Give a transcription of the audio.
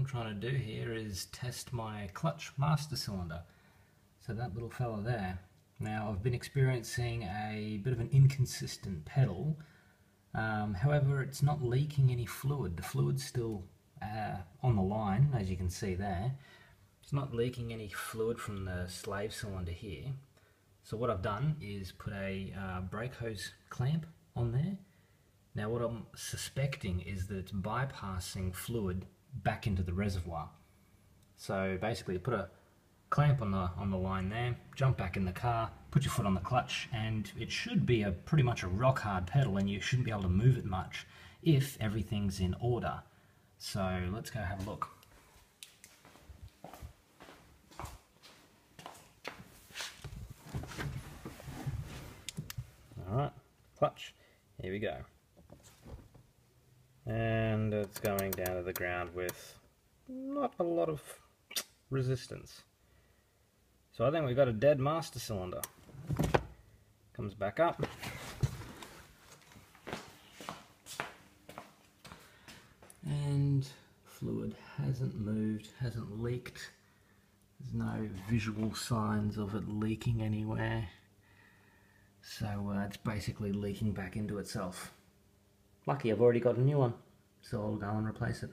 I'm trying to do here is test my clutch master cylinder. So that little fella there. Now I've been experiencing a bit of an inconsistent pedal. Um, however, it's not leaking any fluid. The fluid's still uh, on the line, as you can see there. It's not leaking any fluid from the slave cylinder here. So what I've done is put a uh, brake hose clamp on there. Now what I'm suspecting is that it's bypassing fluid back into the reservoir. So basically put a clamp on the on the line there, jump back in the car, put your foot on the clutch, and it should be a pretty much a rock hard pedal and you shouldn't be able to move it much if everything's in order. So let's go have a look. Alright, clutch, here we go. And it's going down to the ground with not a lot of resistance. So I think we've got a dead master cylinder. Comes back up. And fluid hasn't moved, hasn't leaked. There's no visual signs of it leaking anywhere. So uh, it's basically leaking back into itself. Lucky I've already got a new one, so I'll go and replace it.